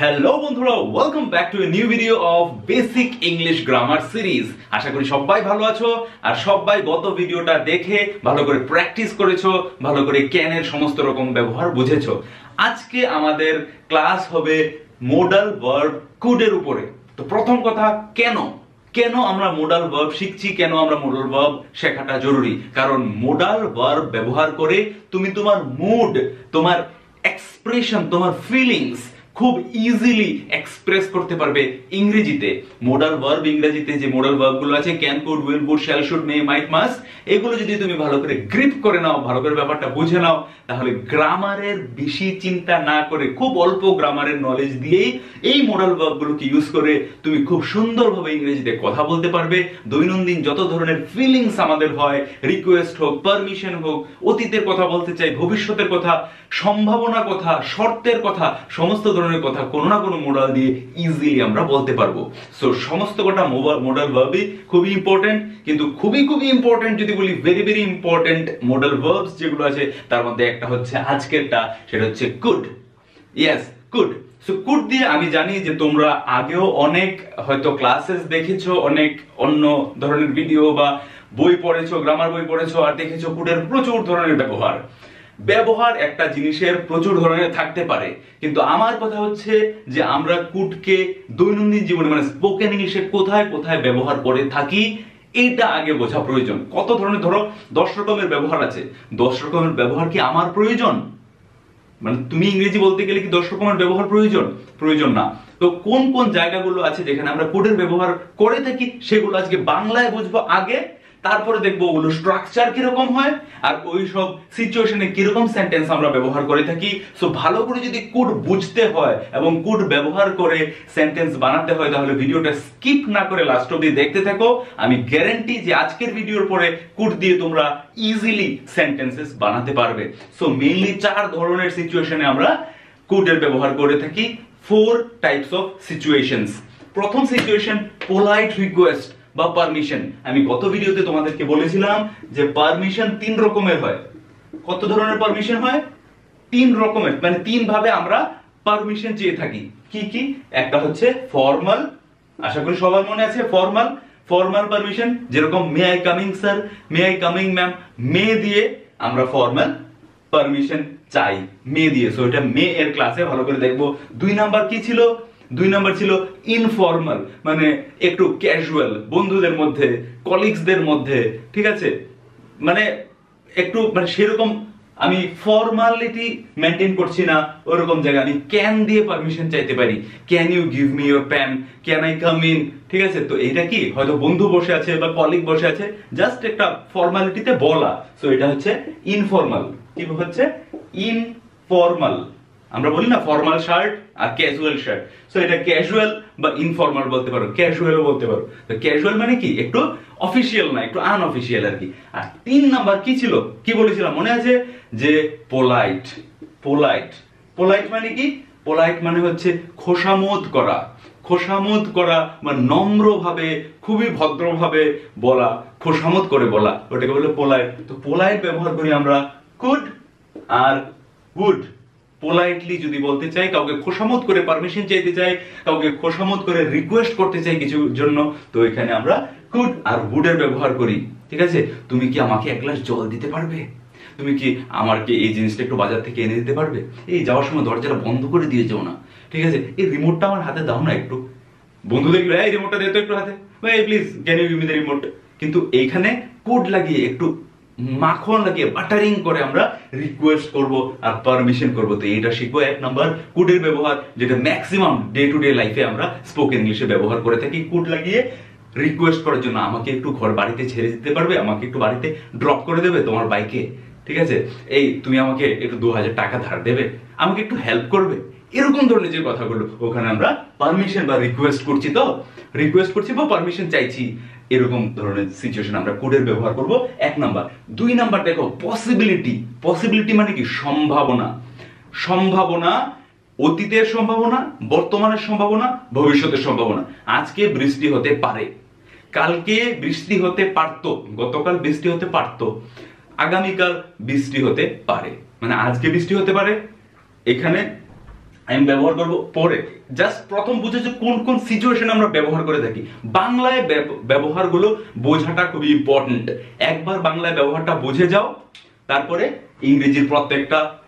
Hello বন্ধুরা। Welcome back to a new video of basic English grammar series আশা করি সবাই ভালো আছো আর সবাই গত ভিডিওটা দেখে ভালো করে প্র্যাকটিস করেছ, ভালো করে ক্যানের সমস্ত রকম ব্যবহার বুঝেছ। আজকে আমাদের ক্লাস হবে মোডাল ভার্ব কুডের উপরে। তো প্রথম কথা, কেন? কেন আমরা মোডাল ভার্ব শিখছি? কেন আমরা মোডাল ভার্ব শেখাটা জরুরি? কারণ মোডাল ভার্ব ব্যবহার করে তুমি তোমার মুড তোমার এক্সপ্রেশন তোমার ফিলিংস খুব ইজিলি এক্সপ্রেস করতে পারবে ইংরেজিতে। মোডাল ভার্ব ইংরেজিতে যে মোডাল ভার্বগুলো আছে can could will would shall should may might must এগুলো যদি তুমি ভালো করে গ্রিপ করে নাও, ভালো করে ব্যাপারটা বুঝে নাও, তাহলে গ্রামারের বেশি চিন্তা না করে, খুব অল্প গ্রামারের নলেজ দিয়েই এই মোডাল ভার্ব গুলোকে ইউজ করে তুমি খুব সুন্দরভাবে ইংরেজিতে কথা বলতে পারবে। দৈনন্দিন যত ধরনের ফিলিংস আমাদের হয় রিকোয়েস্ট হোক পারমিশন হোক, অতীতের কথা বলতে চাই, ভবিষ্যতের কথা, সম্ভাবনা কথা, শর্তের কথা, সমস্ত ধরনের কথা কোনো না কোনো মোডাল দিয়ে ইজিলি আমরা বলতে পারব। সো সমস্ত কটা মোডাল ভার্বই খুবই ইম্পর্টেন্ট কিন্তু খুবই খুবই ইম্পর্টেন্ট যদি বলি very very important modal verbs যেগুলো আছে, তার মধ্যে একটা হচ্ছে আজকেরটা, সেটা হচ্ছে good yes good so could দিয়ে আমি জানি যে তোমরা আগেও অনেক হয়তো ক্লাসেস দেখেছ, অনেক অন্য ধরনের ভিডিও বা বই পড়েছো গ্রামার বই পড়েছো, আর দেখেছ কুডের প্রচুর ধরনের ব্যবহার। ব্যবহার একটা জিনিসের প্রচুর ধরনের থাকতে পারে। কিন্তু আমার কথা হচ্ছে যে আমরা কুটকে দৈনন্দিন জীবনে মানে স্পোকেন ইংলিশে কোথায় কোথায় ব্যবহার করে থাকি, এইটা আগে বোঝা প্রয়োজন। কত ধরনের, ধরো, দশ রকমের ব্যবহার আছে। দশ রকমের ব্যবহার কি আমার প্রয়োজন? মানে তুমি ইংরেজি বলতে গেলে কি দশ রকমের ব্যবহার প্রয়োজন? প্রয়োজন না। তো কোন কোন জায়গাগুলো আছে যেখানে আমরা কোডের ব্যবহার করে থাকি, সেগুলো আজকে বাংলায় বুঝব আগে তারপরে দেখব ওগুলো স্ট্রাকচার কীরকম হয়, আর ওই সব সিচুয়েশনে কীরকম সেন্টেন্স আমরা ব্যবহার করে থাকি। সো ভালো করে যদি কোড বুঝতে হয় এবং কোড ব্যবহার করে সেন্টেন্স বানাতে হয়, তাহলে ভিডিওটা স্কিপ না করে লাস্ট অব্দি দেখতে থাকো। আমি গ্যারান্টি যে আজকের ভিডিওর পরে কোড দিয়ে তোমরা ইজিলি সেন্টেন্সেস বানাতে পারবে। সো মেইনলি চার ধরনের সিচুয়েশনে আমরা কোডের ব্যবহার করে থাকি। ফোর টাইপস অফ সিচুয়েশনস প্রথম সিচুয়েশন পোলাইট রিকোয়েস্ট বা পারমিশন আমি গত ভিডিওতে তোমাদেরকে বলেছিলাম যে পারমিশন তিন রকমের হয়। কত ধরনের পারমিশন হয়? তিন রকমের মানে তিন ভাবে আমরা পারমিশন চেয়ে থাকি। কি কি? একটা হচ্ছে ফর্মাল আশা করি সবার মনে আছে ফর্মাল ফর্মাল পারমিশন যেরকম may I coming sir may I coming ma'am may দিয়ে আমরা ফর্মাল পারমিশন চাই। মে দিয়ে। সো এটা মে এর ক্লাসে ভালো করে দেখব। দুই নাম্বার কি ছিল? দুই নাম্বার ছিল ইনফর্মাল মানে একটু ক্যাজুয়াল বন্ধুদের মধ্যে কলিগসদের মধ্যে, ঠিক আছে? মানে একটু মানে সেরকম আমি ফর্মালিটি মেনটেন করছি না, ওরকম জায়গা। আমি ক্যান দিয়ে পারমিশন চাইতে পারি। Can you give me your pen can I come in ঠিক আছে? তো এটা কি? হয়তো বন্ধু বসে আছে বা কলিগ বসে আছে জাস্ট একটা ফর্মালিটিতে বলা। সো এটা হচ্ছে ইনফর্মাল কি হচ্ছে? ইনফর্মাল আমরা বলি না ফর্মাল শার্ট আর ক্যাজুয়াল শার্ট সো এটা ক্যাজুয়াল বা ইনফর্মাল বলতে পারো। ক্যাজুয়ালও বলতে পারো। তো ক্যাজুয়াল মানে কি? একটু অফিসিয়াল না, একটু আনঅফিসিয়াল আর কি। আর তিন নাম্বার কি ছিল? কি বলেছিলাম? মনে আছে? যে পোলাইট পোলাইট পোলাইট মানে কি? পোলাইট মানে হচ্ছে খোসামত করা। খোসামত করা বা নম্রভাবে, খুবই ভদ্রভাবে বলা খোসামত করে বলা। ওটাকে বলে পোলাইট তো পোলাইট ব্যবহার করি আমরা কুড আর উড পোলাইটলি যদি বলতে চাই, কাউকে খোসামত করে পারমিশন চাইতে চাই, কাউকে খোসামত করে রিকোয়েস্ট করতে চাই কিছু জন্য, তো এখানে আমরা কুড আর উডের ব্যবহার করি। ঠিক আছে? তুমি কি আমাকে এক গ্লাস জল দিতে পারবে? তুমি কি আমাকে এই জিনিসটা একটু বাজার থেকে এনে দিতে পারবে? এই যাওয়ার সময় দরজাটা বন্ধ করে দিয়ে যাও না। ঠিক আছে? এই রিমোটটা আমার হাতে দাও না একটু। বন্ধু দেখল এই রিমোটটা দে তো একটু হাতে। ভাই please can you give me the remote কিন্তু এইখানে কোড লাগিয়ে একটু মাখন লাগিয়ে বাটারিং করে আমরা রিকোয়েস্ট করব আর পারমিশন করব। তো এইটা শিখব। এক নাম্বার কুডের ব্যবহার, যেটা ম্যাক্সিমাম ডে টু ডে লাইফে আমরা স্পোকেন ইংলিশে ব্যবহার করে থাকি। কুড লাগিয়ে রিকোয়েস্ট করার জন্য আমাকে একটু ঘর বাড়িতে ছেড়ে দিতে পারবে, আমাকে একটু বাড়িতে ড্রপ করে দেবে তোমার বাইকে ঠিক আছে? এই তুমি আমাকে একটু দু হাজার টাকা ধার দেবে, আমাকে একটু হেল্প করবে। এরকম ধরনের যে কথাগুলো, ওখানে আমরা পারমিশন বা রিকোয়েস্ট করছি তো? রিকোয়েস্ট করছি বা পারমিশন চাইছি। এরকম ধরনের সিচুয়েশন আমরা কোডের ব্যবহার করব। এক নাম্বার। দুই নাম্বার, দেখো পসিবিলিটি পসিবিলিটি মানে কি? সম্ভাবনা। সম্ভাবনা, অতীতের সম্ভাবনা, বর্তমানের সম্ভাবনা, ভবিষ্যতের সম্ভাবনা। আজকে বৃষ্টি হতে পারে। কালকে বৃষ্টি হতে পারত। গতকাল বৃষ্টি হতে পারত। আগামীকাল বৃষ্টি হতে পারে। মানে আজকে বৃষ্টি হতে পারে। এখানে আমি ব্যবহার করব পরে। জাস্ট প্রথম বুঝে যে কোন কোন সিচুয়েশন আমরা ব্যবহার করে থাকি। বাংলায় ব্যব- ব্যবহারগুলো বোঝাটা খুবই ইম্পর্টেন্ট একবার বাংলায় ব্যবহারটা বুঝে যাও, তারপরে ইংরেজির প্রত্যেকটা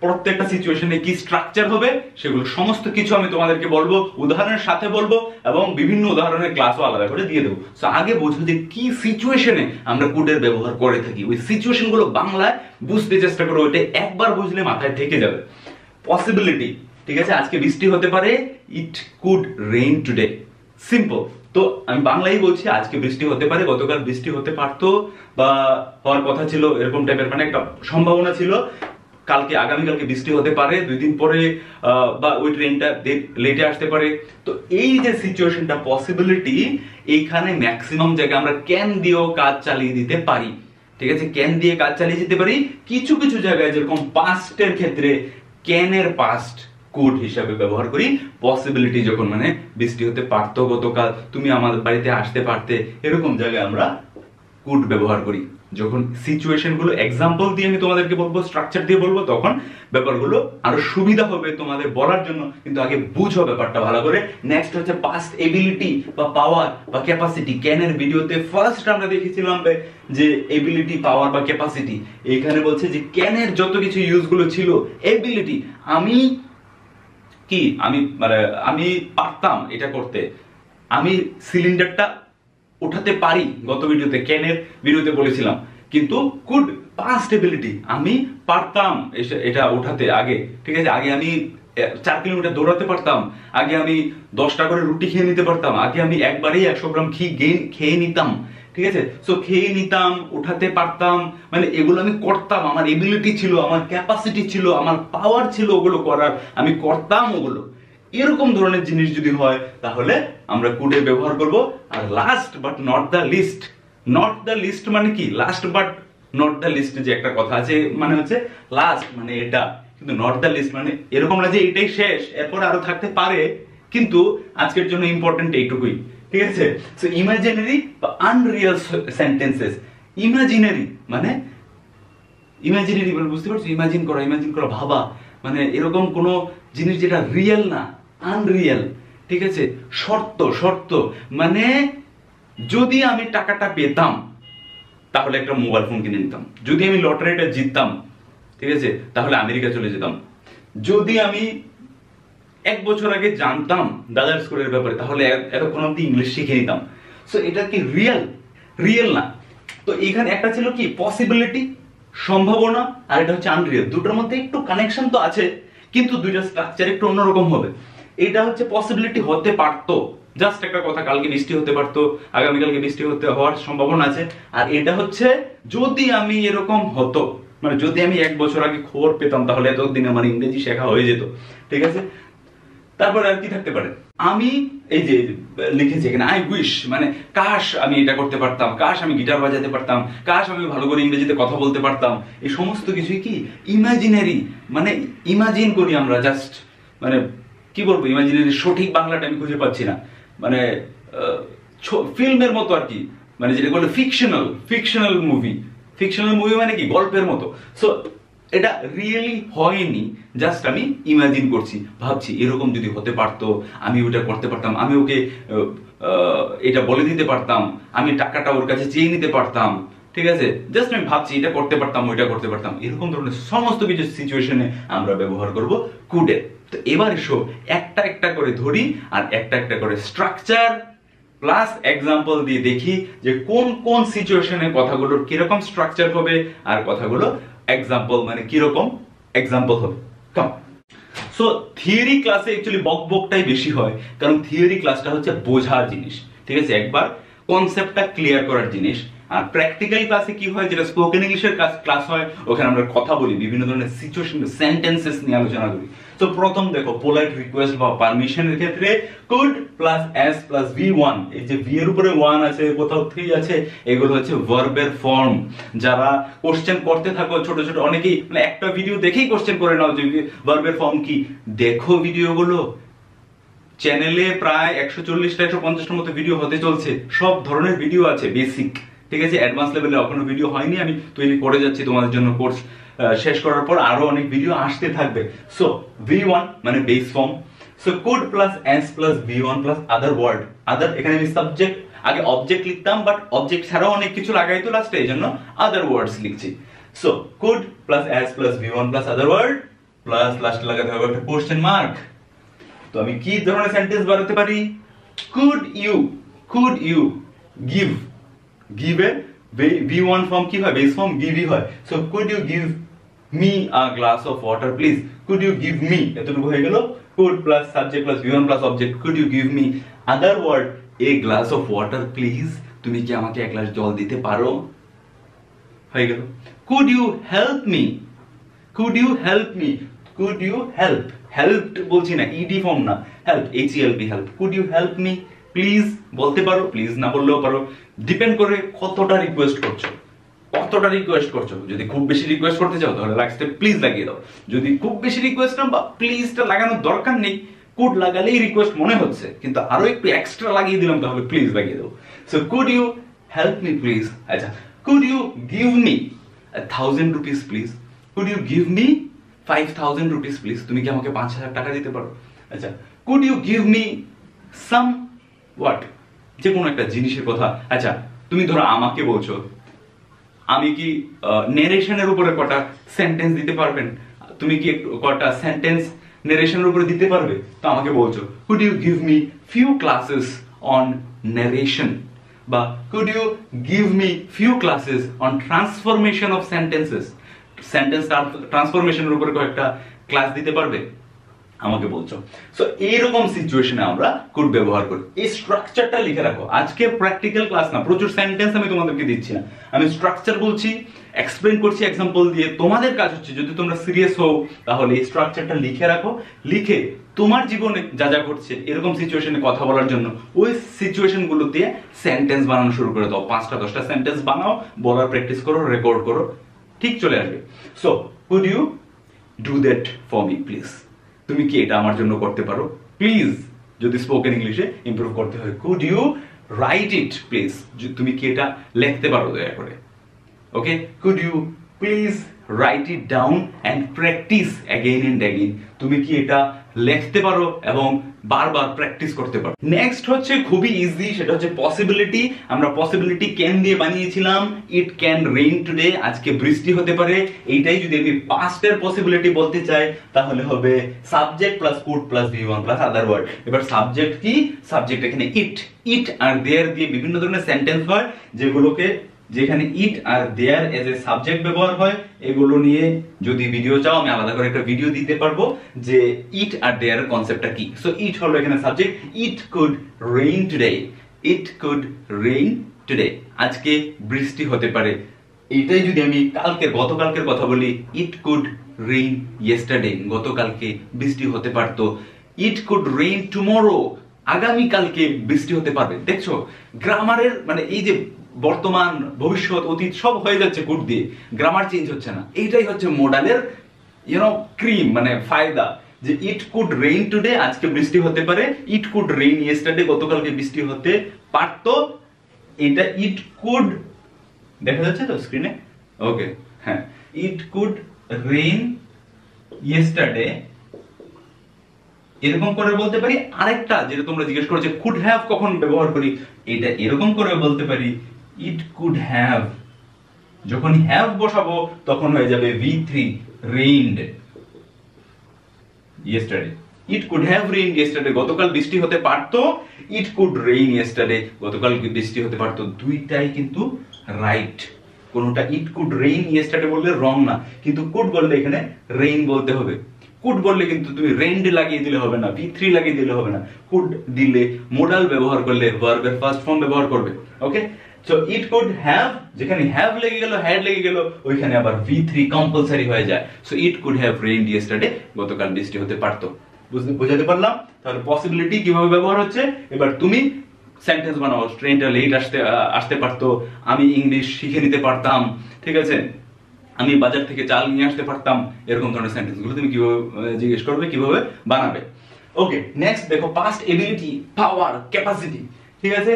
প্রত্যেকটা সিচুয়েশনে কি স্ট্রাকচার হবে, সেগুলো সমস্ত কিছু আমি তোমাদেরকে বলব, উদাহরণের সাথে বলব, এবং বিভিন্ন উদাহরণের ক্লাসও আলাদা করে দিয়ে দেবো। তো আগে বোঝো যে কি সিচুয়েশনে আমরা কুডের ব্যবহার করে থাকি। ওই সিচুয়েশনগুলো বাংলায় বুঝতে চেষ্টা করো, ওইটা একবার বুঝলে মাথায় থেকে যাবে। পসিবিলিটি ঠিক আছে? আজকে বৃষ্টি হতে পারে। It could rain today simple তো আমি বাংলাই বলছি, আজকে বৃষ্টি হতে পারে, গতকাল বৃষ্টি হতে পারতো বা হওয়ার কথা ছিল, এরকম টাইপের মানে একটা সম্ভাবনা ছিল। কালকে, আগামীকালকে বৃষ্টি হতে পারে, দুই দিন পরে বা ওই ট্রেনটা লেটে আসতে পারে। তো এই যে সিচুয়েশনটা পসিবিলিটি এইখানে ম্যাক্সিমাম জায়গায় আমরা ক্যান দিয়েও কাজ চালিয়ে দিতে পারি। ঠিক আছে? ক্যান দিয়ে কাজ চালিয়ে যেতে পারি। কিছু কিছু জায়গায় যেরকম পাস্টের ক্ষেত্রে ক্যানের পাস্ট কুড হিসাবে ব্যবহার করি। পসিবিলিটি যখন মানে বৃষ্টি হতে পারতো গতকাল, তুমি আমাদের বাড়িতে আসতে পারতে, এরকম জায়গায় আমরা কুড ব্যবহার করি। যখন সিচুয়েশনগুলো এক্সাম্পল দিয়ে আমি তোমাদেরকে বলব স্ট্রাকচার দিয়ে বলব, তখন ব্যাপারগুলো আরও সুবিধা হবে তোমাদের বলার জন্য। কিন্তু আগে বুঝো ব্যাপারটা ভালো করে। নেক্সট হচ্ছে পাস্ট এবিলিটি বা পাওয়ার বা ক্যাপাসিটি ক্যানের ভিডিওতে ফার্স্ট আমরা দেখেছিলাম যে এবিলিটি পাওয়ার বা ক্যাপাসিটি এখানে বলছে যে ক্যানের যত কিছু ইউজগুলো ছিল এবিলিটি আমি কি? আমি মানে আমি পারতাম এটা করতে। আমি সিলিন্ডারটা উঠাতে পারি গত ভিডিওতে ক্যানের ভিডিওতে বলেছিলাম। কিন্তু কুড পাস্ট এবিলিটি আমি পারতাম এটা উঠাতে আগে। ঠিক আছে? আগে আমি চার কিলোমিটার দৌড়াতে পারতাম। আগে আমি দশটা করে রুটি খেয়ে নিতে পারতাম। আগে আমি একবারেই একশো গ্রাম ঘি খেয়ে নিতাম। ঠিক আছে? সো খেয়ে নিতাম, উঠাতে পারতাম মানে এগুলো আমি করতাম, আমার এবিলিটি ছিল, আমার ক্যাপাসিটি ছিল, আমার পাওয়ার ছিল ওগুলো করার, আমি করতাম ওগুলো। এরকম ধরনের জিনিস যদি হয়, তাহলে আমরা কুডে ব্যবহার করব। আর last but not the least not the least মানে কি? Last but not the least যে একটা কথা আছে মানে হচ্ছে লাস্ট মানে এটা, কিন্তু নট দ্য লিস্ট মানে এরকম না যে এটাই শেষ, এরপর আরও থাকতে পারে, কিন্তু আজকের জন্য ইম্পর্টেন্ট এইটুকুই। ঠিক আছে? সো ইমাজিনারি বা আনরিয়াল সেন্টেন্সেস ইমাজিনারি মানে ইমাজিনারি মানে বুঝতে পারছ? ইমাজিন করা ইমাজিন করা, ভাবা। মানে এরকম কোন জিনিস যেটা রিয়েল না আনরিয়েল ঠিক আছে? শর্ত শর্ত। মানে যদি আমি টাকাটা পেতাম, তাহলে একটা মোবাইল ফোন কিনে নিতাম। যদি আমি লটারিটা জিততাম, ঠিক আছে? তাহলে আমেরিকা চলে যেতাম। যদি আমি এক বছর আগে জানতাম দাদার স্কুলের ব্যাপারে, তাহলে এতক্ষণ অব্দি ইংলিশ শিখে নিতাম। সো এটা কি রিয়েল রিয়েল না। তো এখানে একটা ছিল কি? পসিবিলিটি সম্ভাবনা, আর এটা হচ্ছে আনরিয়েল দুটোর মধ্যে একটু কানেকশন তো আছে, কিন্তু দুইটা স্ট্রাকচার একটু অন্যরকম হবে। এটা হচ্ছে পসিবিলিটি হতে পারতো। জাস্ট একটা কথা, কালকে বৃষ্টি হতে পারতো, আগামীকালকে বৃষ্টি হতে হওয়ার সম্ভাবনা আছে। আর এটা হচ্ছে, যদি আমি এরকম হতো মানে যদি আমি এক বছর আগে খবর পেতাম, তাহলে এতদিন আমার ইংরেজি শেখা হয়ে যেত। ঠিক আছে? তারপরে আর কি থাকতে পারে? আমি এই যে লিখেছি এখানে আই উইশ মানে কাশ আমি এটা করতে পারতাম, কাশ আমি গিটার বাজাতে পারতাম, কাশ আমি ভালো করে ইংরেজিতে কথা বলতে পারতাম, এই সমস্ত কিছুই কি ইমাজিনারি মানে ইমাজিন করি আমরা জাস্ট মানে কি বলব ইমাজিনারি সঠিক বাংলাটা আমি খুঁজে পাচ্ছি না। মানে ফিল্মের মতো আর কি মানে যেটা বলে fictional fictional movie fictional movie মানে কি, গল্পের মতো। সো এটা রিয়েলি হয়নি জাস্ট আমি ইমাজিন করছি, ভাবছি এরকম যদি হতে পারতো, আমি ওটা করতে পারতাম, আমি ওকে এটা বলে দিতে পারতাম, আমি টাকাটা ওর কাছে চেয়ে নিতে পারতাম, ঠিক আছে? জাস্ট আমি ভাবছি এটা করতে পারতাম, ওইটা করতে পারতাম, এরকম ধরনের সমস্ত কিছু সিচুয়েশনে আমরা ব্যবহার করব কুডের তো এবার এসো, একটা একটা করে ধরি আর একটা একটা করে স্ট্রাকচার প্লাস এক্সাম্পল দিয়ে দেখি যে কোন কোন সিচুয়েশনে কথাগুলোর কীরকম স্ট্রাকচার হবে আর কথাগুলো এক্সাম্পল মানে কীরকম এক্সাম্পল হবে। কাম সো থিওরি ক্লাসে অ্যাকচুয়ালি বক বকটাই বেশি হয়, কারণ থিওরি ক্লাসটা হচ্ছে বোঝার জিনিস। ঠিক আছে? একবার কনসেপ্টটা ক্লিয়ার করার জিনিস। আর প্র্যাকটিক্যাল ক্লাসে কি হয়? যেটা স্পোকেন ইংলিশের ক্লাস হয়, ওখানে আমরা কথা বলি, বিভিন্ন ধরনের সিচুয়েশন সেন্টেন্সেস নিয়ে আলোচনা করি। তো প্রথম দেখো পোলাইট রিকোয়েস্ট বা পারমিশনের ক্ষেত্রে could plus S plus V one এই যে ভি এর উপরে ওয়ান আছে, কোথাও থ্রি আছে, এগুলো হচ্ছে ভার্বের ফর্ম যারা কোশ্চেন করতে থাকো, ছোট ছোট, অনেকেই মানে একটা ভিডিও দেখেই কোশ্চেন করে নাও যে ভার্বের ফর্ম কি। দেখো ভিডিওগুলো চ্যানেলে প্রায় একশো চল্লিশটা একশো পঞ্চাশটার মতো ভিডিও হতে চলছে। সব ধরনের ভিডিও আছে বেসিক ঠিক আছে অ্যাডভান্স লেভেলে এখনও ভিডিও হয়নি, আমি তৈরি করে যাচ্ছি তোমাদের জন্য কোর্স শেষ করার পর আরও অনেক ভিডিও আসতে থাকবে। সো ভি ওয়ান মানে base form so could plus S plus V one plus other word other এখানে আমি সাবজেক্ট আগে অবজেক্ট লিখতাম বাট অবজেক্ট ছাড়াও অনেক কিছু লাগাই তো লাস্টে এই জন্য আদার ওয়ার্ডস লিখছি। So could plus S plus V one plus other word plus লাস্টে লাগাতে হবে একটা কোশ্চেন মার্ক তো আমি কি ধরনের সেন্টেন্স বানাতে পারি? Could you could you give give a B one form কি হয়? বেস ফর্ম গিভই হয়. So could you give me a glass of water please could you give me এতটুকু হয়ে গেল। Could plus subject plus V one plus object could you give me other word a glass of water please তুমি কি আমাকে এক glass জল দিতে পারো? হয়ে গেল। Could you help me could you help me could you help help বলছি না ইডি ফর্ম না। Help H L P help could you help me please বলতে পারো? প্লিজ না বললেও পারো। ডিপেন্ড করে কতটা রিকোয়েস্ট করছ। কতটা রিকোয়েস্ট করছ? যদি খুব বেশি রিকোয়েস্ট করতে চাও, তাহলে লাস্টে প্লিজ লাগিয়ে দাও। যদি খুব বেশি রিকোয়েস্ট না বা প্লিজটা লাগানোর দরকার নেই কুড লাগালেই রিকোয়েস্ট মনে হচ্ছে, কিন্তু আরও একটু এক্সট্রা লাগিয়ে দিলাম, তাহলে প্লিজ লাগিয়ে দাও। So could you help me please আচ্ছা could you give me thousand rupees please could you give me five thousand rupees please তুমি কি আমাকে পাঁচ হাজার টাকা দিতে পারো? আচ্ছা could you give me some what যে কোনো একটা জিনিসের কথা। আচ্ছা তুমি ধরো আমাকে বলছো, আমি কি নেরেশনের উপরে কটা সেন্টেন্স দিতে পারবেন? তুমি কি কটা সেন্টেন্স নেরেশনের উপরে দিতে পারবে? তো আমাকে বলছো could you give me few classes on narration বা could you give me few classes on transformation of sentences sentence ট্রান্সফরমেশনের উপরে কয়েকটা ক্লাস দিতে পারবে? আমাকে বলছো। সো এইরকম সিচুয়েশনে আমরা কুড ব্যবহার করি। এই স্ট্রাকচারটা লিখে রাখো। আজকে প্র্যাকটিক্যাল ক্লাস না, প্রচুর সেন্টেন্স আমি তোমাদেরকে দিচ্ছি না। আমি স্ট্রাকচার বলছি এক্সপ্লেন করছি এক্সাম্পল দিয়ে। তোমাদের কাজ হচ্ছে, যদি তোমরা সিরিয়াস হও, তাহলে এই স্ট্রাকচারটা লিখে রাখো। লিখে তোমার জীবনে যা যা ঘটছে, এরকম সিচুয়েশনে কথা বলার জন্য ওই সিচুয়েশনগুলো দিয়ে সেন্টেন্স বানানো শুরু করে দাও। পাঁচটা, দশটা সেন্টেন্স বানাও, বলার প্র্যাকটিস করো রেকর্ড করো, ঠিক চলে আসবে। So could you do that for me please তুমি কি এটা আমার জন্য করতে পারো? প্লিজ যদি স্পোকেন ইংলিশে ইম্প্রুভ করতে হয় could you write it please তুমি কি এটা লিখতে পারো দয়া করে? Okay could you please write it down and practise again and again তুমি কি এটা লিখতে পারো এবং বারবার প্র্যাকটিস করতে পারো। নেক্সট হচ্ছে খুবই ইজি সেটা হচ্ছে পসিবিলিটি আমরা পসিবিলিটি ক্যান দিয়ে বানিয়েছিলাম। ইট ক্যান রেইন টুডে আজকে বৃষ্টি হতে পারে। এইটাই যদি আমি পাস্টের পসিবিলিটি বলতে চাই, তাহলে হবে subject plus could plus V one plus other word এবার সাবজেক্ট কি? সাবজেক্ট এখানে ইট ইট আর দেয়ার দিয়ে বিভিন্ন ধরনের সেন্টেন্স হয়, যেগুলোকে যেখানে ইট আর দেয়ার এজ এ সাবজেক্ট ব্যবহার হয়, এগুলো নিয়ে যদি ভিডিও চাও, আমি আলাদা করে একটা ভিডিও দিতে পারব যে ইট আর দেয়ার কনসেপ্টটা কি। সো ইট হলো এখানে subject it could rain today it could rain today আজকে বৃষ্টি হতে পারে। এটাই যদি আমি কালকের, গতকালকের কথা বলি ইট কুড রেইন ইয়েস্টারডে গতকালকে বৃষ্টি হতে পারতো। ইট কুড রেইন টুমরো আগামী কালকে বৃষ্টি হতে পারবে। দেখছ? গ্রামারের মানে এই যে বর্তমান, ভবিষ্যৎ, অতীত সব হয়ে যাচ্ছে কুড দিয়ে। গ্রামার চেঞ্জ হচ্ছে না। এইটাই হচ্ছে মোডালের ইউনো ক্রিম মানে ফায়দা। যে ইট কুড রেইন টুডে আজকে বৃষ্টি হতে পারে। ইট কুড রেইন ইয়েস্টারডে গতকালকে বৃষ্টি হতে পারতো। এটা ইট কুড দেখা যাচ্ছে তো স্ক্রিনে ওকে হ্যাঁ। ইট কুড রেইন ইয়েস্টারডে এরকম করে বলতে পারি। আরেকটা, যেটা তোমরা জিজ্ঞেস করো যে কুড হ্যাভ কখন ব্যবহার করি? এটা এরকম করে বলতে পারি। ইট কুড হ্যাভ যখন হ্যাভ বসাবো, তখন হয়ে যাবে V three rained yesterday it could have rain yesterday গতকাল বৃষ্টি হতে পারতো। ইট কুড রেইন ইয়েস্টারডে গতকাল বৃষ্টি হতে পারতো। দুইটাই কিন্তু রাইট কোনটা ইট কুড রেইন ইয়েস্টারডে বললে রং না। কিন্তু কুড বললে এখানে রেইন বলতে হবে। কুড বললে কিন্তু তুমি রেন্ড লাগিয়ে দিলে হবে না। ভি থ্রি লাগিয়ে দিলে হবে না। কুড দিলে মোডাল ব্যবহার করলে ভার্বের ফার্স্ট ফর্ম ব্যবহার করবে। Okay so it could have যেখানে হ্যাভ লেগে গেল হ্যাড লেগে গেল, ওইখানে আবার ভি থ্রি কম্পালসারি হয়ে যায়। So it could have rain yesterday গতকাল বৃষ্টি হতে পারতো। বুঝতে পারলাম? তাহলে পসিবিলিটি কীভাবে ব্যবহার হচ্ছে? এবার তুমি সেন্টেন্স বানাও ট্রেনটা লেট আসতে আসতে পারতো, আমি ইংলিশ শিখে নিতে পারতাম, ঠিক আছে? আমি বাজার থেকে চাল নিয়ে আসতে পারতাম, এরকম ধরনের সেন্টেন্সগুলো তুমি কীভাবে জিজ্ঞেস করবে, কীভাবে বানাবে? ওকে নেক্সট দেখো পাস্ট এবিলিটি পাওয়ার ক্যাপাসিটি ঠিক আছে?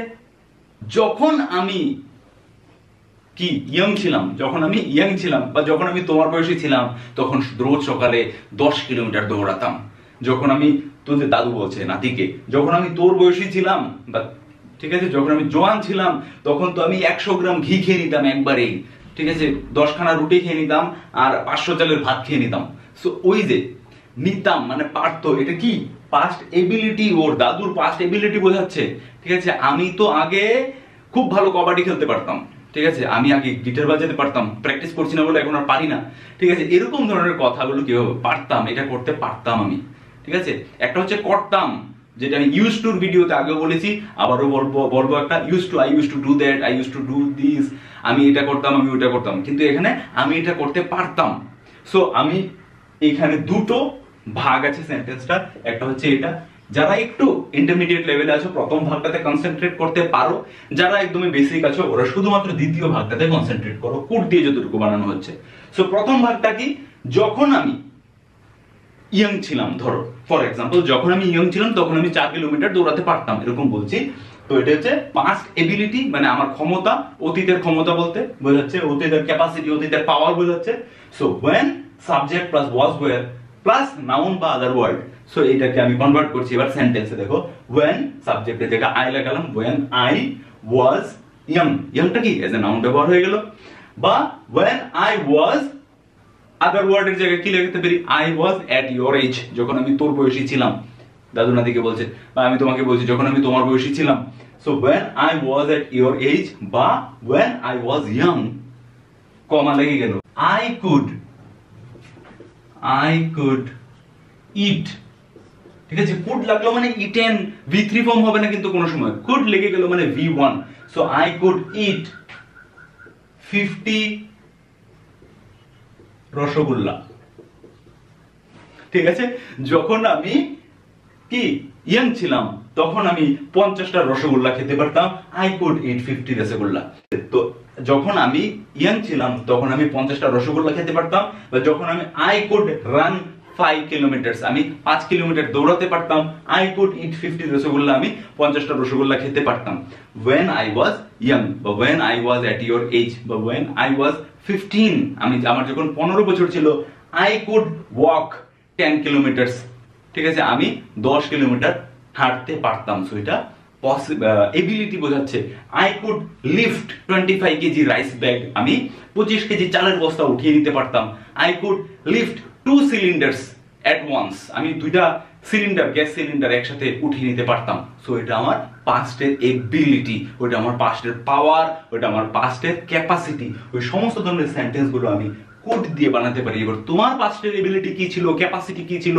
যখন আমি কি ইয়াং ছিলাম, যখন আমি ইয়াং ছিলাম বা যখন আমি তোমার বয়সী ছিলাম, তখন রোজ সকালে দশ কিলোমিটার দৌড়াতাম। যখন আমি তোদের দাদু বলছে, নাতিকে, যখন আমি তোর বয়সী ছিলাম, বা ঠিক আছে, যখন আমি জোয়ান ছিলাম, তখন তো আমি একশো গ্রাম ঘি খেয়ে নিতাম একবারেই। ঠিক আছে, দশখানা রুটি খেয়ে নিতাম আর পাঁচশো চালের ভাত খেয়ে নিতাম। সো ওই যে নিতাম মানে পারতো। এটা কি? পাস্ট এবিলিটি ওর দাদুর পাস্ট এবিলিটি বোঝাচ্ছে। ঠিক আছে? আমি তো আগে খুব ভালো কবাডি খেলতে পারতাম। ঠিক আছে? আমি আগে গিটার বাজাতে পারতাম। প্র্যাকটিস করছি না বলে এখন আর পারি না। ঠিক আছে? এরকম ধরনের কথাগুলো কি হবে পারতাম? এটা করতে পারতাম আমি। ঠিক আছে? একটা হচ্ছে করতাম, যেটা আমি ইউজ টুর ভিডিওতে আগেও বলেছি। আবারও বলব বলব একটা use to I use to do that I use to do this আমি এটা করতাম, আমি ওটা করতাম। কিন্তু এখানে আমি এটা করতে পারতাম। সো আমি এখানে দুটো ভাগ আছে সেন্টেন্সটা একটা হচ্ছে এটা। যারা একটু ইন্টারমিডিয়েট লেভেলে আছো, প্রথম ভাগটাতে কনসেন্ট্রেট করতে পারো। যারা একদমই বেসিক আছো, ওরা শুধুমাত্র দ্বিতীয় ভাগটাতে কনসেন্ট্রেট করো। কুট দিয়ে যতটুকু বানানো হচ্ছে। সো প্রথম ভাগটা কি? যখন আমি ইয়ং ছিলাম, ধরো ফর এক্সাম্পল যখন আমি ইয়ং ছিলাম, তখন আমি চার কিলোমিটার দৌড়াতে পারতাম, এরকম বলছি। তো এটা হচ্ছে পাস্ট এবিলিটি মানে আমার ক্ষমতা, অতীতের ক্ষমতা বলতে বোঝাচ্ছে, অতীতের ক্যাপাসিটি অতীতের পাওয়ার বোঝাচ্ছে। So when subject plus was were plus noun বা আদার ওয়ার্ড সো এটাকে আমি কনভার্ট করছি। এবার সেন্টেন্সে দেখো। ওয়েন সাবজেক্টের জায়গায় আই লাগালাম ওয়েন আই ওয়াজ ইয়াং ইয়াংটা কি? এজ এ নাউন ব্যবহার হয়ে গেল। বা ওয়েন আই ওয়াজ আদার ওয়ার্ডের জায়গায় কি লিখতে পারি? I was at your age যখন আমি তোর বয়সী ছিলাম। দাদু নাদিকে বলছে বা আমি তোমাকে বলছি, যখন আমি তোমার বয়সী ছিলাম। So when I was at your age বা when I was young comma লেগে গেল। I could I could eat ঠিক আছে? কুড লাগল মানে ইটেন ভি থ্রি ফর্ম হবে না কিন্তু কোনো সময়। কুড লেগে গেল মানে V one so I could eat fifty rasgulla. ঠিক আছে? যখন আমি কি ইয়াং ছিলাম, তখন আমি পঞ্চাশটা রসগোল্লা খেতে পারতাম। I could eat fifty rasgulla. তো যখন আমি ইয়াং ছিলাম, তখন আমি পঞ্চাশটা রসগোল্লা খেতে পারতাম বা যখন আমি I could run five kilometres আমি পাঁচ কিলোমিটার দৌড়াতে পারতাম I could eat fifty rasgulla, আমি পঞ্চাশটা রসগোল্লা খেতে পারতাম। ওয়েন আই ওয়াজ ইয়াং বা when I was at your age বা ওয়েন আই ওয়াজ ফিফটিন আমি আমার যখন পনেরো বছর ছিল I could walk ten kilometres ঠিক আছে? আমি দশ কিলোমিটার হাঁটতে পারতাম সো এটা এবিলিটি বোঝাচ্ছে। I could lift twenty five kg rice bag আমি পঁচিশ কেজি চালের বস্তা উঠিয়ে নিতে পারতাম। I could lift two cylinders at once আমি দুইটা সিলিন্ডার গ্যাস সিলিন্ডার একসাথে উঠিয়ে নিতে পারতাম। সো এটা আমার পাস্টের এবিলিটি ওইটা আমার পাস্টের পাওয়ার ওইটা আমার পাস্টের ক্যাপাসিটি ওই সমস্ত ধরনের সেন্টেন্সগুলো আমি কোড দিয়ে বানাতে পারি। এবার তোমার পাস্টের এবিলিটি কি ছিল? ক্যাপাসিটি কি ছিল?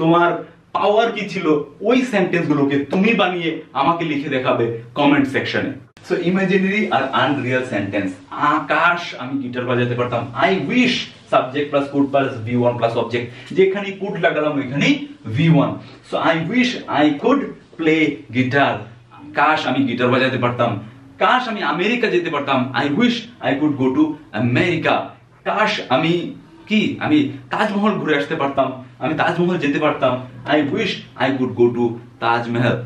তোমার পাওয়ার কি ছিল? ওই সেন্টেন্স গুলোকে তুমি বানিয়ে আমাকে লিখে দেখাবে কমেন্ট সেকশনে সো ইমাজিনারি আর আনরিয়াল সেন্টেন্স আকাশ আমি গিটার বাজাতে পারতাম। I wish subject plus could plus V one plus object যেখানে কুড লাগালাম ওইখানেই V one so I wish I could play guitar কাশ আমি গিটার বাজাতে পারতাম। কাশ আমি আমেরিকা যেতে পারতাম। I wish I could go to America কাশ আমি কি? আমি তাজমহল ঘুরে আসতে পারতাম। আমি তাজমহল যেতে পারতাম। I wish I could go to Taj Mahal.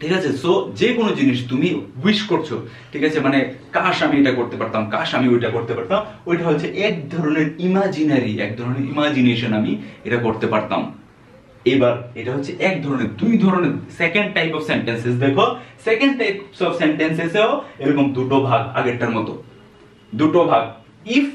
ঠিক আছে? সো যে কোনো জিনিস তুমি উইশ করছ, ঠিক আছে? মানে কাশ আমি এটা করতে পারতাম, কাশ আমি ওইটা করতে পারতাম। ওইটা হচ্ছে এক ধরনের ইমাজিনারি এক ধরনের ইমাজিনেশন আমি এটা করতে পারতাম। এবার, এটা হচ্ছে এক ধরনের, দুই ধরনের সেকেন্ড টাইপ অফ সেন্টেন্সেস দেখো। সেকেন্ড টাইপ অফ সেন্টেন্সেসেও এরকম দুটো ভাগ, আগেরটার মতো। দুটো ভাগ। ইফ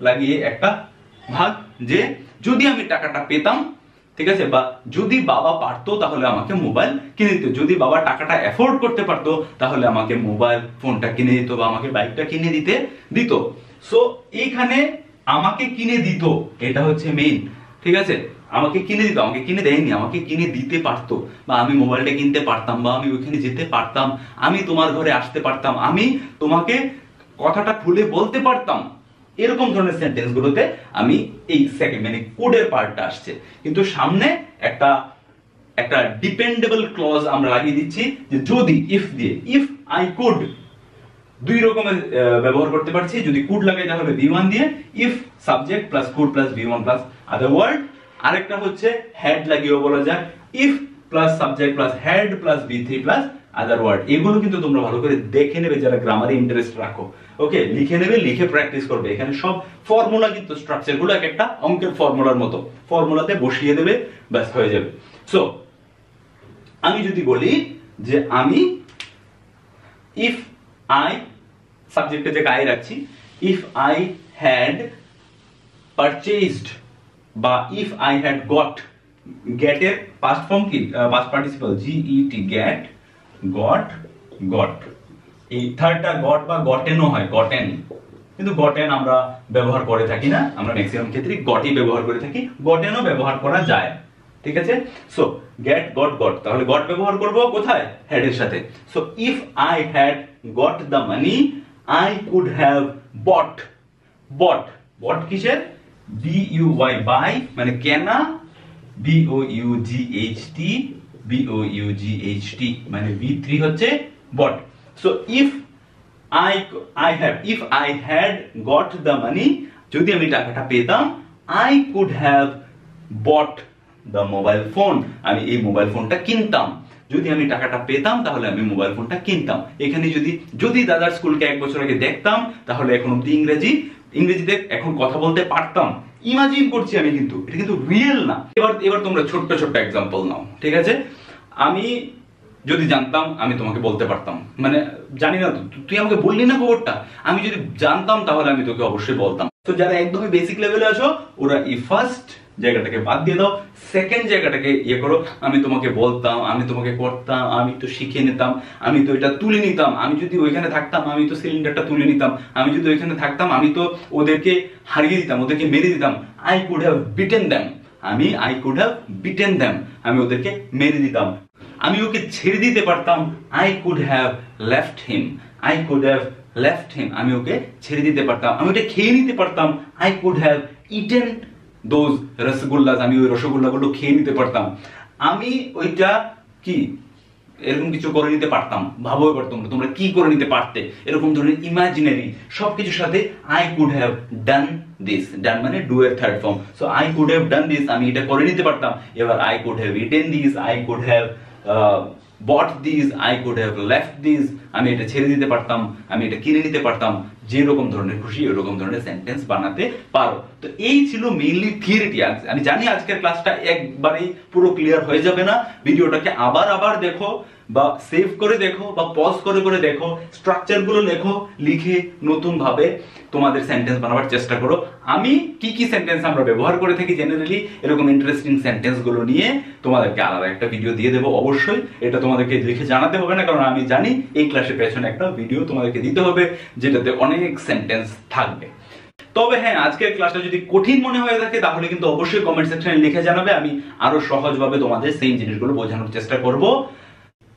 লাগিয়ে একটা ভাগ, যে যদি আমি টাকাটা পেতাম, ঠিক আছে, বা যদি বাবা পারতো, তাহলে আমাকে মোবাইল কিনে দিত। যদি বাবা টাকাটা অ্যাফোর্ড করতে পারতো, তাহলে আমাকে মোবাইল ফোনটা কিনে দিত বা আমাকে বাইকটা কিনে দিতে দিত। সো এইখানে আমাকে কিনে দিত, এটা হচ্ছে মেইন ঠিক আছে? আমাকে কিনে দিত, আমাকে কিনে দেয়নি, আমাকে কিনে দিতে পারতো। বা আমি মোবাইলটা কিনতে পারতাম, বা আমি ওইখানে যেতে পারতাম, আমি তোমার ঘরে আসতে পারতাম, আমি তোমাকে কথাটা খুলে বলতে পারতাম। এরকম ধরনের সেন্টেন্স গুলোতে আমি এই সেকেন্ড মানে কোডের পার্টটা আসছে। কিন্তু সামনে একটা একটা ডিপেন্ডেবল ক্লজ আমরা লাগিয়ে দিচ্ছি যে যদি ইফ দিয়ে ইফ আই কুড দুই রকমের ব্যবহার করতে পারছি। যদি কুড লাগাই তাহলে ভি ওয়ান দিয়ে if subject plus could plus V one plus other word আরেকটা হচ্ছে হ্যাড লাগিয়েও বলা যায় if plus subject plus had plus V three plus other word এগুলো কিন্তু তোমরা ভালো করে দেখে নেবে যারা গ্রামারে ইন্টারেস্ট রাখো। ওকে লিখে নেবে, লিখে প্র্যাকটিস করবে। এখানে সব ফর্মুলা কিন্তু স্ট্রাকচারগুলো এক একটা অঙ্কের ফর্মুলার মতো। ফর্মুলাতে বসিয়ে দেবে, ব্যাস, হয়ে যাবে। সো আমি যদি বলি যে আমি ইফ আই সাবজেক্টে যে আই রাখছি ইফ আই হ্যাড পারচেজড বা ইফ আই হ্যাড গট গেটের পাস্ট ফর্ম কি? Past participle G E T get, got. এই থার্ডটা গট বা গটেনও হয়, গটেন। কিন্তু গটেন আমরা ব্যবহার করে থাকি না, আমরা ম্যাক্সিমাম ক্ষেত্রে গটই ব্যবহার করে থাকি, গটেনও ব্যবহার করা যায়। ঠিক আছে? সো গেট গট গট তাহলে গট ব্যবহার করব কোথায়? হ্যাড এর সাথে। So if I had got the money I could have bought bought bought কিসের? বি ইউ ওয়াই বাই মানে কেনা B O U G H T B O U G H T মানে B three হচ্ছে bought so if I I have if I had got the money যদি আমি টাকাটা পেতাম I could have bought the mobile phone আমি এই mobile ফোনটা কিনতাম। যদি আমি টাকাটা পেতাম, তাহলে আমি মোবাইল ফোনটা কিনতাম। এখানে যদি যদি দাদার স্কুলকে এক বছর আগে দেখতাম, তাহলে এখন অব্দি ইংরেজি ইংরেজিতে এখন কথা বলতে পারতাম। ইমাজিন করছি আমি কিন্তু। এটা কিন্তু রিয়েল না। এবার এবার তোমরা ছোট্ট ছোট্ট এক্সাম্পল নাও, ঠিক আছে? আমি যদি জানতাম, আমি তোমাকে বলতে পারতাম। মানে জানি না, তুই আমাকে বললি না খবরটা? আমি যদি জানতাম, তাহলে আমি তোকে অবশ্যই বলতাম। তো যারা একদমই বেসিক লেভেলে আছো, ওরা এই ফার্স্ট জায়গাটাকে বাদ দিয়ে দাও সেকেন্ড জায়গাটাকে ইয়ে করো। আমি তোমাকে বলতাম, আমি তোমাকে করতাম, আমি তো শিখে নিতাম, আমি তো এটা তুলে নিতাম। আমি যদি ওইখানে থাকতাম, আমি তো সিলিন্ডারটা তুলে নিতাম। আমি যদি ওইখানে থাকতাম, আমি তো ওদেরকে হারিয়ে দিতাম, ওদেরকে মেরে দিতাম। I could have beaten them আমি I could have beaten them আমি ওদেরকে মেরে দিতাম। আমি ওকে ছেড়ে দিতে পারতাম। I could have left him I could have left him আমি ওকে ছেড়ে দিতে পারতাম। আমি ওটা খেয়ে নিতে পারতাম। I could have eaten those rasgulla আমি ওই রসগোল্লাগুলো খেয়ে নিতে পারতাম। আমি ওইটা কি? এরকম কিছু করে নিতে পারতাম ভাবো পারতাম তোমরা তোমরা কি করে নিতে পারতে? এরকম ধরনের ইমাজিনারি সবকিছুর সাথে I could have done this done মানে ডু এর third form so I could have done this আমি এটা করে নিতে পারতাম। এবার I could have eaten this I could have bought this I could have left this আমি এটা ছেড়ে দিতে পারতাম, আমি এটা কিনে নিতে পারতাম যে রকম ধরনের খুশি এরকম ধরনের সেন্টেন্স বানাতে পারো। তো এই ছিল মেইনলি থিওরিটি আমি জানি আজকের ক্লাসটা একবারেই পুরো ক্লিয়ার হয়ে যাবে না। ভিডিওটাকে আবার আবার দেখো। বা সেভ করে দেখো বা পজ করে করে দেখো স্ট্রাকচারগুলো লেখো, লিখে নতুন ভাবে তোমাদের সেন্টেন্স বানাবার চেষ্টা করো। আমি কি কি সেন্টেন্স আমরা ব্যবহার করে থাকি জেনারেলি এরকম ইন্টারেস্টিং সেন্টেন্সগুলো নিয়ে তোমাদেরকে আলাদা একটা ভিডিও দিয়ে দেবো। অবশ্যই এটা তোমাদেরকে লিখে জানাতে হবে না, কারণ আমি জানি এই ক্লাসের পেছনে একটা ভিডিও তোমাদেরকে দিতে হবে, যেটাতে অনেক সেন্টেন্স থাকবে। তবে হ্যাঁ আজকের ক্লাসটা যদি কঠিন মনে হয়ে থাকে, তাহলে কিন্তু অবশ্যই কমেন্ট সেকশনে লিখে জানাবে। আমি আরও সহজভাবে তোমাদের সেই জিনিসগুলো বোঝানোর চেষ্টা করব।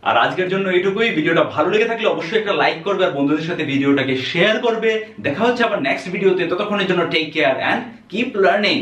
আর আজকের জন্য এইটুকুই। ভিডিওটা ভালো লেগে থাকলে অবশ্যই একটা লাইক করবে আর বন্ধুদের সাথে ভিডিওটাকে শেয়ার করবে। দেখা হচ্ছে আবার নেক্সট ভিডিওতে ততক্ষণের জন্য take care and keep learning